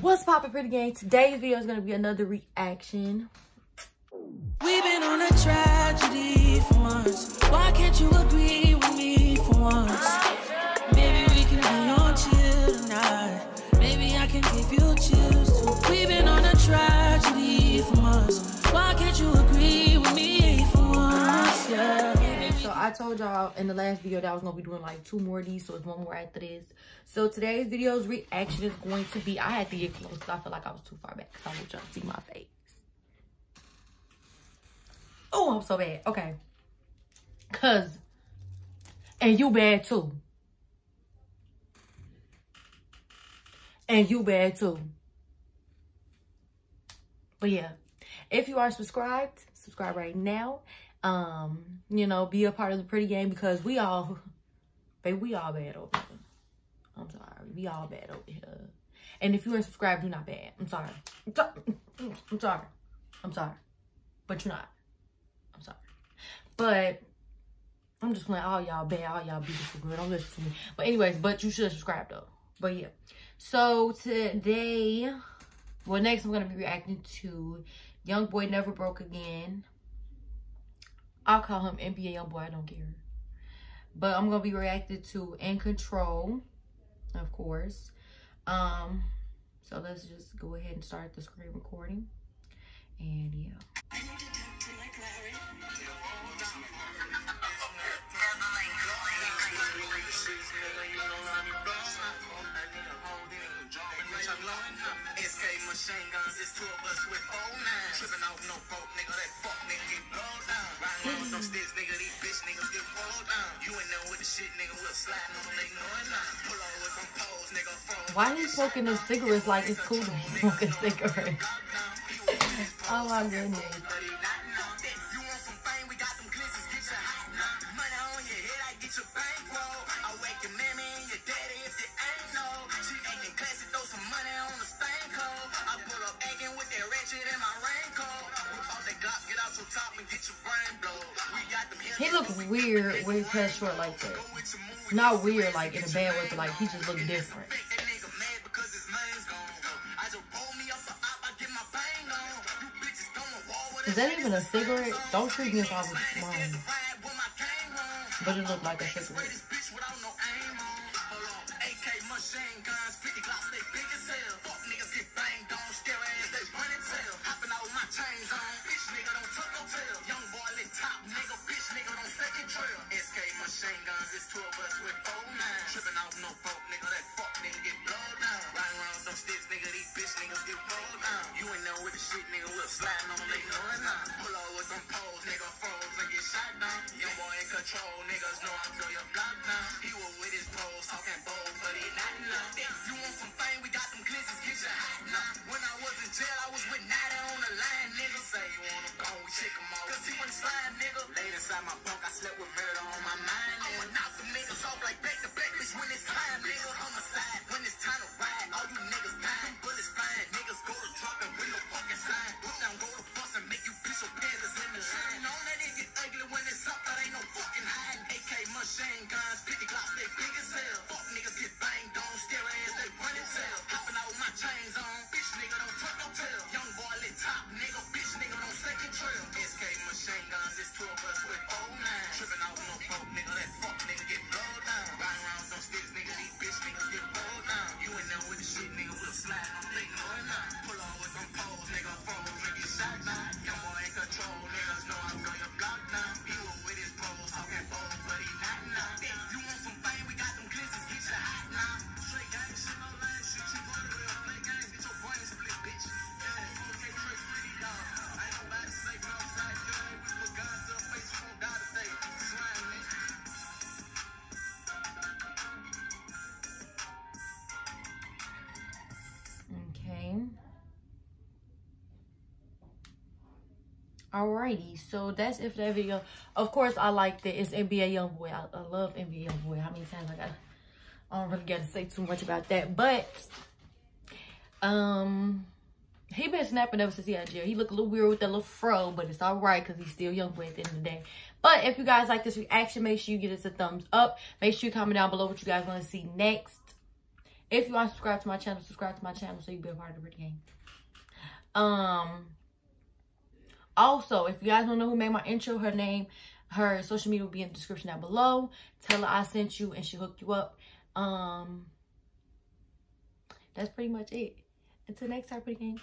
What's poppin' pretty gang? Today's video is gonna be another reaction. We've been on a tragedy for months. Why can't you agree told y'all in the last video that I was gonna be doing like two more of these, so it's one more after this. So today's video's reaction is going to be, I had to get close because I feel like I was too far back because I want y'all to see my face. Oh, I'm so bad. Okay. Cause, and you bad too. And you bad too. But yeah, if you are subscribed, subscribe right now. Um, you know, be a part of the pretty gang because we all, babe, we all bad over here. I'm sorry. We all bad over here. And if you ain't subscribed, you're not bad. I'm sorry. I'm sorry. I'm sorry. I'm sorry. But you're not. I'm sorry. But I'm just playing all y'all bad, all y'all beautiful girl. Don't listen to me. But anyways, but you should subscribe though. But yeah. So today, well next I'm gonna be reacting to Young Boy Never Broke Again. I'll call him NBA Young Boy, I don't care. But I'm gonna be reacting to In Control, of course. Um, so let's just go ahead and start the screen recording. And yeah. Machine guns, it's two of us with. Tripping off no nigga, that fuck nigga get blowed down. Riding with some mm. sticks, nigga, these bitch niggas get rolled down. You ain't know with the shit, nigga, we'll slide on they know it now. Pull over from poles, nigga. Why are you smoking those cigarettes like it's cool to be smoking cigarettes? oh my goodness. You want some fame, we got them get your hot now. Money on your head, I get your bankroll. He looks weird with his hair short like that. Not weird like in a bad way, but like he just looks different. That nigga mad because his man's gone. I just roll me up I get my bang on. You bitches going war with Is that even a cigarette? Don't treat me if I was mine. ride with my gang on. But it looked like a cigarette. Machine guns, it's two of us with four nine. Tripping out no broke nigga, that fuck nigga get blowed down. Riding around with them sticks, nigga, these bitch niggas get rolled down. You ain't know with the shit, nigga, we'll slide on they it now. Pull over with them poles, nigga, froze and get shot down. Young boy in control, niggas know I blow your block down. He was with his pros, talking Machine guns, 50 glocks, big Alrighty, so that's it for that video. Of course, I liked it. It's NBA Youngboy. I, I love NBA Youngboy. How many times I got? I don't really got to say too much about that, but um, he been snapping ever since he had jail. He look a little weird with that little fro, but it's all right because he's still young boy at the end of the day. But if you guys like this reaction, make sure you give us a thumbs up. Make sure you comment down below what you guys want to see next. If you want to subscribe to my channel, subscribe to my channel so you can be a part of the game. Um. Also, if you guys don't know who made my intro, her name, her social media will be in the description down below. Tell her I sent you and she hooked you up. Um. That's pretty much it. Until next time, pretty gang.